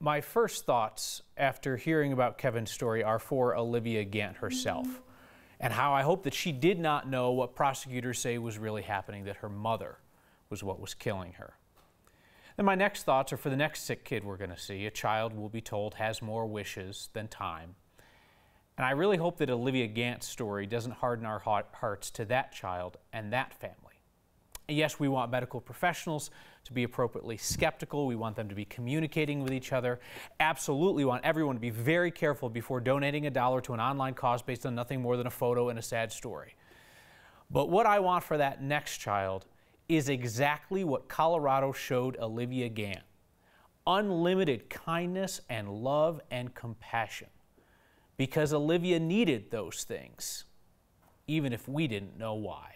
My first thoughts after hearing about Kevin's story are for Olivia Gant herself and how I hope that she did not know what prosecutors say was really happening, that her mother was what was killing her. Then my next thoughts are for the next sick kid we're going to see. A child, we'll be told, has more wishes than time. And I really hope that Olivia Gant's story doesn't harden our hearts to that child and that family. Yes, we want medical professionals to be appropriately skeptical. We want them to be communicating with each other. Absolutely want everyone to be very careful before donating a dollar to an online cause based on nothing more than a photo and a sad story. But what I want for that next child is exactly what Colorado showed Olivia Gant unlimited kindness and love and compassion. Because Olivia needed those things, even if we didn't know why.